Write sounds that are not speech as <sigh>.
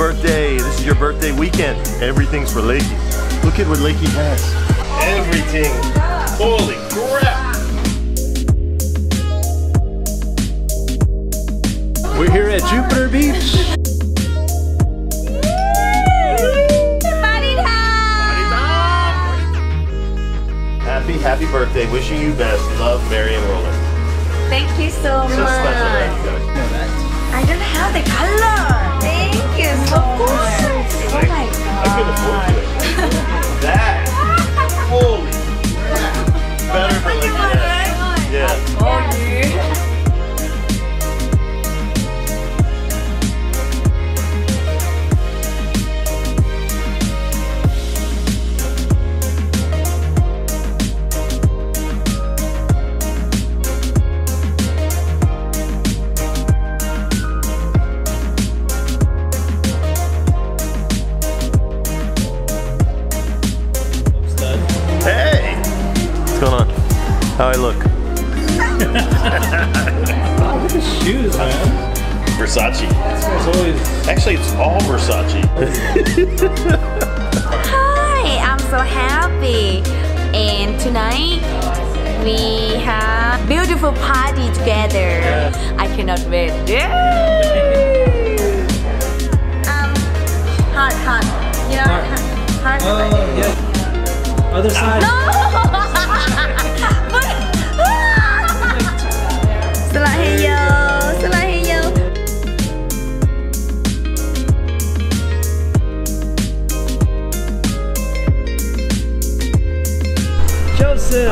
birthday. This is your birthday weekend. Everything's for Lekky. Look at what Lekky has. Everything. Holy crap. We're here at Jupiter Beach. Happy, happy birthday. Wishing you best. Love, Mary, and Roland. Thank you so So special to have much. I How I look? look at his Shoes, man. Versace. It's always Actually, it's all Versace. Hi, I'm so happy. And tonight we have beautiful party together. I cannot wait. um, heart, heart. You know, Heart. heart. heart. Oh, yeah. Other side. No! <laughs> 就是。